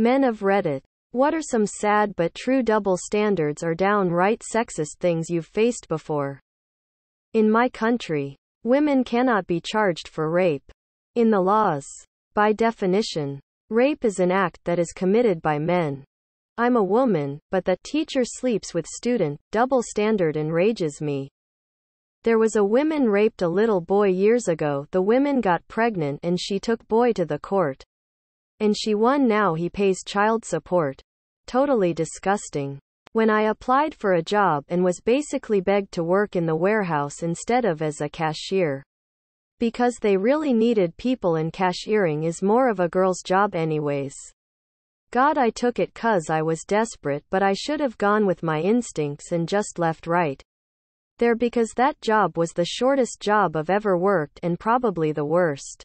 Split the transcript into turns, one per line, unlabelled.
Men of Reddit. What are some sad but true double standards or downright sexist things you've faced before? In my country, women cannot be charged for rape. In the laws, by definition, rape is an act that is committed by men. I'm a woman, but that teacher sleeps with student, double standard enrages me. There was a woman raped a little boy years ago. The women got pregnant and she took boy to the court. And she won now he pays child support. Totally disgusting. When I applied for a job and was basically begged to work in the warehouse instead of as a cashier. Because they really needed people and cashiering is more of a girl's job anyways. God I took it cuz I was desperate but I should have gone with my instincts and just left right there because that job was the shortest job I've ever worked and probably the worst.